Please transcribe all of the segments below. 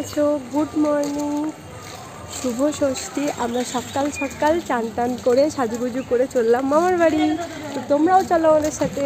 আছো good morning শুভ ষষ্ঠী। আমরা সকাল সকাল চান টান করে সাজুগুজু করে চললাম মামার বাড়ি। তো তোমরাও চলো আমাদের সাথে।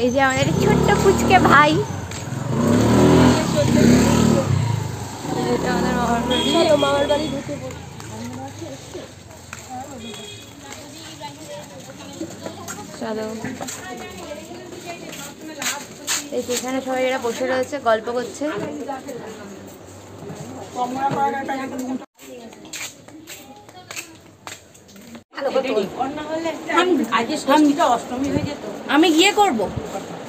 এই যে আমাদের ছোট্ট পুচকে ভাই। মামার বাড়ি। এই এখানে সবাই এরা বসে রয়েছে, গল্প করছে আজকে ষষ্ঠীটা অষ্টমী হয়ে যেত আমি গিয়ে করব।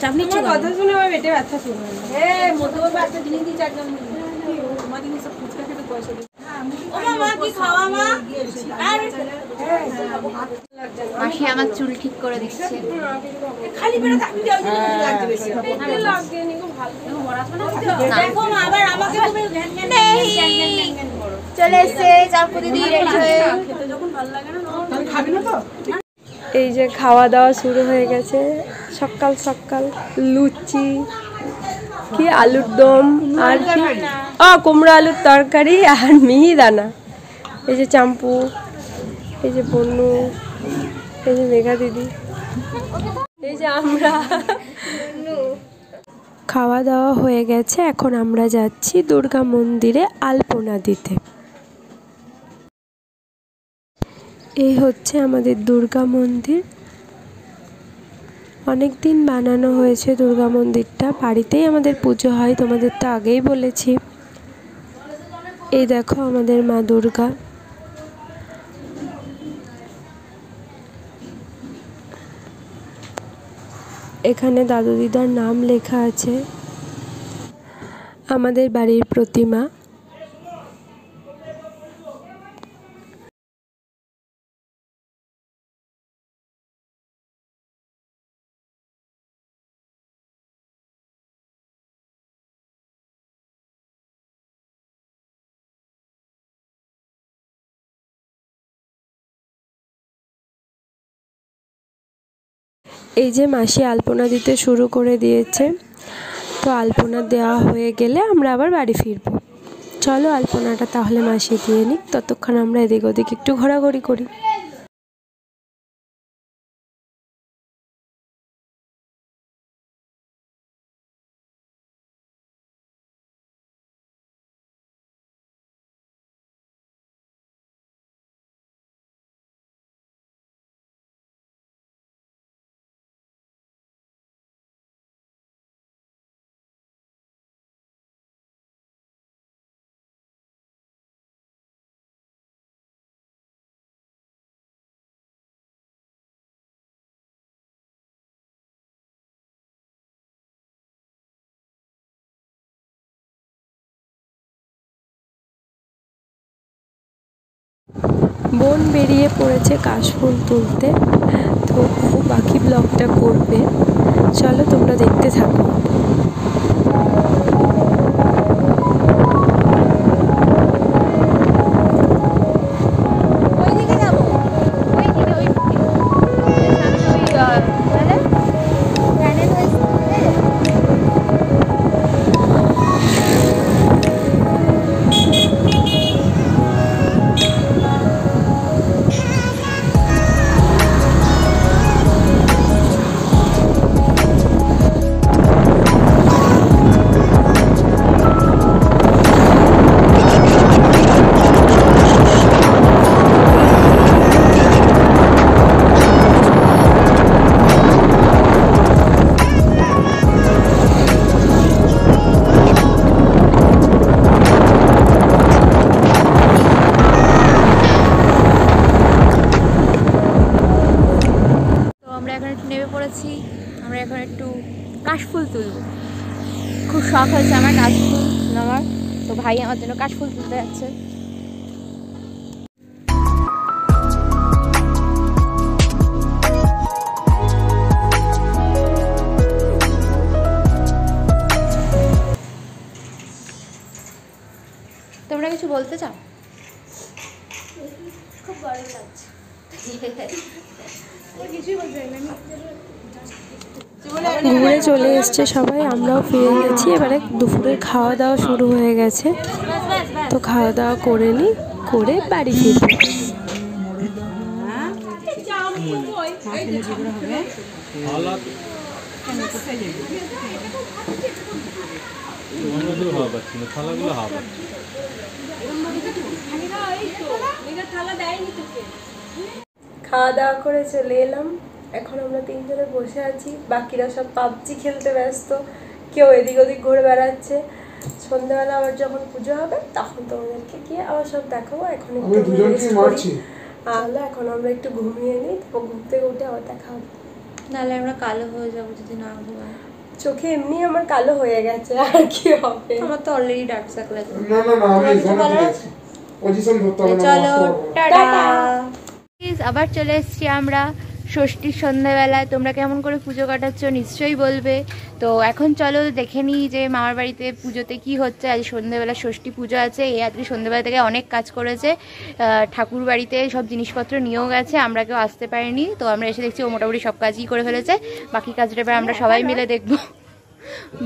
চাপ নিচ্ছ তোমার কথা শুনে আমার পেটে ব্যথা শুরু হলো হ্যাঁ মধ্যবাবু একটা জিনিস দিচ্ছে একদম তোমার জিনিস সব ফুচকা খেতে পয়সা দিচ্ছে। ও মা কি খাওয়া মা? মাসি আমার চুল ঠিক করে দিচ্ছে। খালি দেখো মা আবার আমাকে এই যে খাওয়া দাওয়া শুরু হয়ে গেছে। সকাল সকাল লুচি, কি আলুর দম, আর কি? ও কুমড়ো আলুর তরকারি আর মিহিদানা এই যে চাম্পু, এই যে বন্নু এই যে মেঘা দিদি। এই যে আমরা। খাওয়া দাওয়া হয়ে গেছে, এখন আমরা যাচ্ছি দুর্গা মন্দিরে আলপনা দিতে। এই হচ্ছে আমাদের দুর্গা মন্দির। অনেক দিন বানানো হয়েছে দুর্গা মন্দিরটা। বাড়িতেই আমাদের পুজো হয়, তোমাদের তো আগেই বলেছি। এই দেখো আমাদের মা দুর্গা। এখানে দাদু দিদার নাম লেখা আছে। আমাদের বাড়ির প্রতিমা। এই যে মাসি আলপনা দিতে শুরু করে দিয়েছে, তো আলপনা দেওয়া হয়ে গেলে আমরা আবার বাড়ি ফিরব। চলো আলপনাটা তাহলে মাসি দিয়ে নিক, ততক্ষণ আমরা এদিক ওদিক একটু ঘোরাঘুরি করি। বোন বেরিয়ে পড়েছে কাশফুল তুলতে। তো ও বাকি ব্লগটা করবে। চলো তোমরা দেখতে থাকো। তো ভাই আমার জন্য কাশফুল তুলতে যাচ্ছে। তোমরা কিছু বলতে চাও? ঘুরে চলে এসছে সবাই, আমরাও ফিরে গেছি। এবারে দুপুরের খাওয়া দাওয়া শুরু হয়ে গেছে। তো খাওয়া দাওয়া করে নি, করে বাড়ি ফিরবো। খাওয়া দাওয়া করে চলে এলাম। এখন আমরা তিনজনে বসে আছি। বাকিরা সব পাবজি খেলতে ব্যস্ত। কেউ এদিক ওদিক ঘুরে বেড়াচ্ছে। সন্ধ্যাবেলা আবার যখন পুজো হবে তখন তোমাদেরকে গিয়ে আবার সব দেখাবো। এখন একটু। তাহলে এখন আমরা একটু ঘুমিয়ে নিই তারপর ঘুম থেকে উঠে আবার দেখা হবে। নাহলে আমরা কালো হয়ে যাব যদি না ঘুমাই। চোখে এমনি আমার কালো হয়ে গেছে আর কি হবে? আমার তো অলরেডি ডার্ক সার্কেল আছে। না না না আমি পজিশন ধরতে হবে না চলো। টাটা। আবার চলে এসেছি আমরা। ষষ্ঠীর সন্ধ্যাবেলায় তোমরা কেমন করে পুজো কাটাচ্ছ নিশ্চয়ই বলবে। তো এখন চলো দেখে নিই যে মামার বাড়িতে পুজোতে কি হচ্ছে। আজ সন্ধ্যাবেলা ষষ্ঠী পুজো আছে, এই আজকে সন্ধ্যাবেলা থেকে অনেক কাজ করেছে। ঠাকুর বাড়িতে সব জিনিসপত্র নিয়েও গেছে আমরা কেউ আসতে পারিনি। তো আমরা এসে দেখছি ও মোটামুটি সব কাজই করে ফেলেছে। বাকি কাজটা এবার আমরা সবাই মিলে দেখব।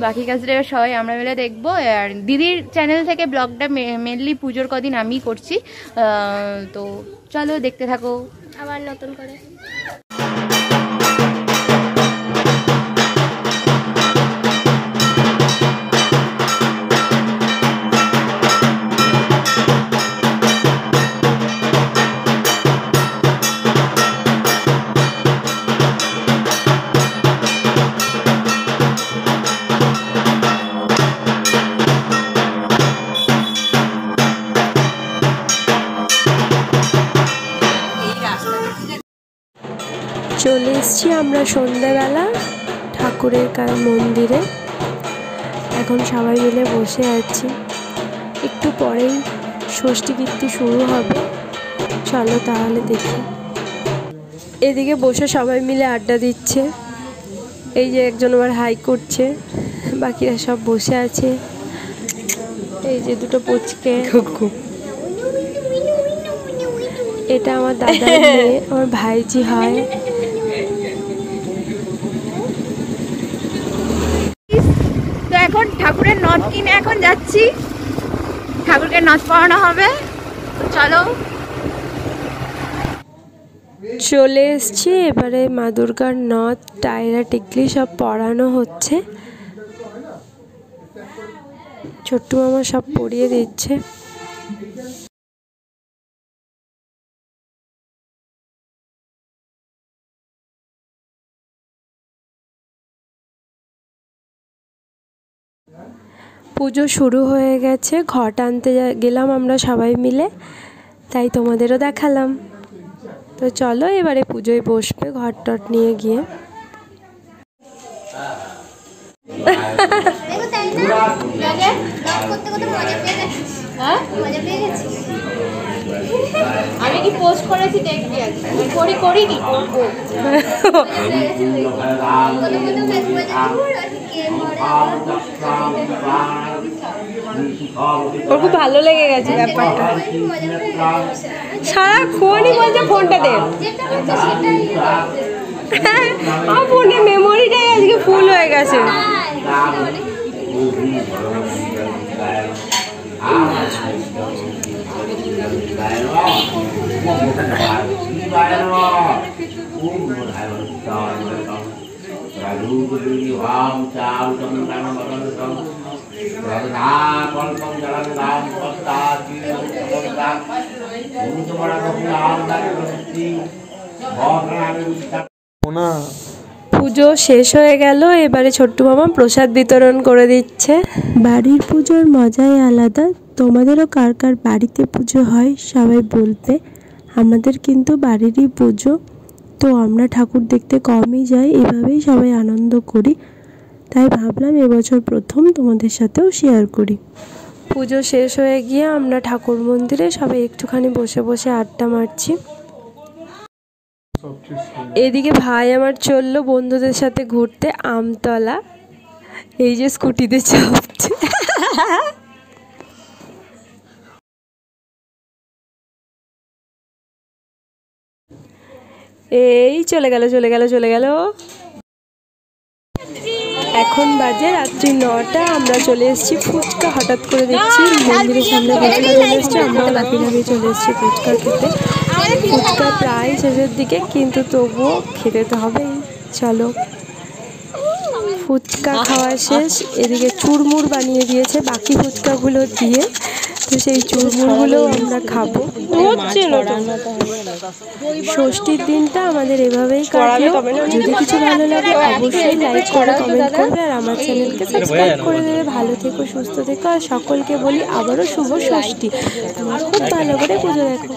বাকি কাজটা সবাই আমরা মিলে দেখব। আর দিদির চ্যানেল থেকে ব্লগটা মেনলি পুজোর কদিন আমিই করছি। তো চলো দেখতে থাকো। আবার নতুন করে। চলে এসছি আমরা সন্ধ্যেবেলা ঠাকুরের কাল মন্দিরে। এখন সবাই মিলে বসে আছি। একটু পরেই ষষ্ঠী কীর্তি শুরু হবে। চলো তাহলে দেখি। এদিকে বসে সবাই মিলে আড্ডা দিচ্ছে। এই যে একজন আবার হাই করছে। বাকিরা সব বসে আছে। এই যে দুটো পুচকে। এটা আমার দাদা আমার ভাইজি হয় তো এখন ঠাকুরের নথ কিনে এখন যাচ্ছি। ঠাকুরকে নথ পড়ানো হবে। চলো। চলে এসছি, এবারে মা দুর্গার নথ টায়রা টিকলি সব পড়ানো হচ্ছে। ছোট্ট মামা সব পড়িয়ে দিচ্ছে। পুজো শুরু হয়ে গেছে, ঘট আনতে গেলাম আমরা সবাই মিলে, তাই তোমাদেরও দেখালাম। তো চলো এবারে পুজোয় বসবে ঘট টট নিয়ে গিয়ে। মজা পেয়ে গেছিস হ্যাঁ মজা পেয়ে গেছিস আমি কি পোস্ট করেছি দেখবি আজকে করি করিনি ওর খুব ভালো লেগে গেছে ব্যাপারটা। সারাক্ষণই বলছে ফোনটা দে। যেটা আমার ফোনে মেমোরিটাই আজকে ফুল হয়ে গেছে। না। পুজো শেষ হয়ে গেল এবারে ছোট্ট মামা প্রসাদ বিতরণ করে দিচ্ছে। বাড়ির পুজোর মজাই আলাদা। তোমাদেরও কার কার বাড়িতে পুজো হয় সবাই বলতে। আমাদের কিন্তু বাড়িরই পুজো। তো আমরা ঠাকুর দেখতে কমই যাই এভাবেই সবাই আনন্দ করি। তাই ভাবলাম এবছর প্রথম তোমাদের সাথেও শেয়ার করি। পুজো শেষ হয়ে গিয়ে আমরা ঠাকুর মন্দিরে সবাই একটুখানি বসে বসে আড্ডা মারছি। এদিকে ভাই আমার চলল বন্ধুদের সাথে ঘুরতে, আমতলা। এই যে স্কুটিতে চাপছে। এই চলে গেল চলে গেল চলে গেল। এখন বাজে রাত্রি নটা, আমরা চলে এসেছি ফুচকা। হঠাৎ করে দেখছি মন্দিরের সামনে ফুচকা চলে এসেছি, আমরাও লাফিয়ে লাফিয়ে চলে এসেছি ফুচকা খেতে। ফুচকা প্রায় শেষের দিকে, কিন্তু তবুও খেতে তো হবেই। চলো। ফুচকা খাওয়া শেষ, এদিকে চুরমুর বানিয়ে দিয়েছে বাকি ফুচকাগুলো দিয়ে। তো সেই চুরমুরগুলো আমরা খাব। ষষ্ঠীর দিনটা আমাদের এভাবেই কাটলো। যদি কিছু ভালো লাগে অবশ্যই লাইক করে কমেন্ট করবে আর আমার চ্যানেলকে সাবস্ক্রাইব করে দেবে। ভালো থেকো সুস্থ থেকো। আর সকলকে বলি আবারও শুভ ষষ্ঠী। তোমরা খুব ভালো করে পুজো দেখো।